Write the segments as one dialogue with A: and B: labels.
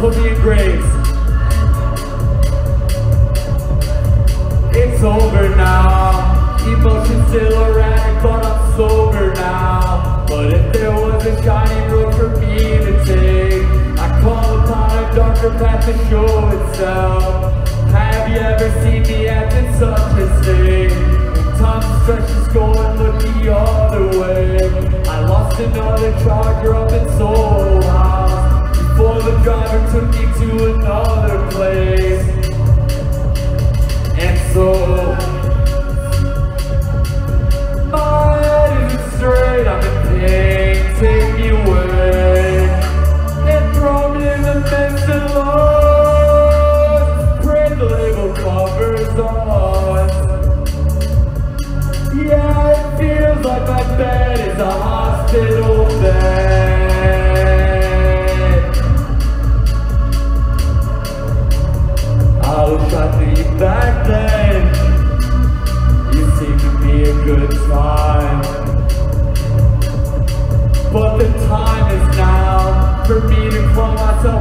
A: Put Me in Graves. It's over now. Emotions still erratic, but I'm sober now. But if there was a shining road for me to take, I call upon a darker path to show itself. Have you ever seen me acting such a? When time stretches, go and look the other way. I lost another charger up in House driver took me to another place. And so my head is straight, I'm in pain, take me away and throw me in the midst of lost. Pray the label covers us.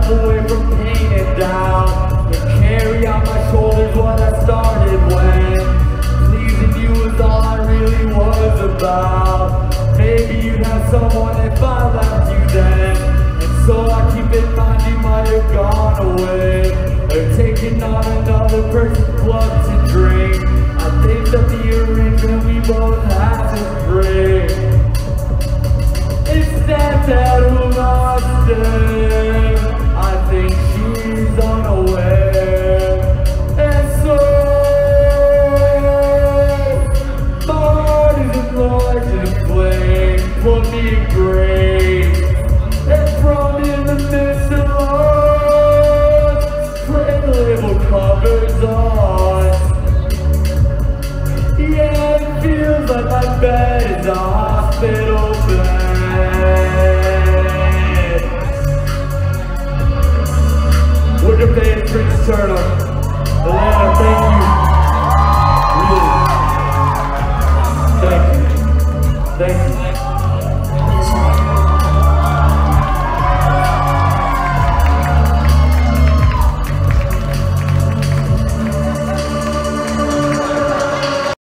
A: Away from pain and doubt. To carry on my shoulders what I started when pleasing you was all I really was about. Maybe you'd have someone if I left you then. And so I keep in mind you might have gone away. Or taken on another person's blood to drink. I think that the arrangement we both had We're the band Prince Turner. Atlanta, thank you. Really.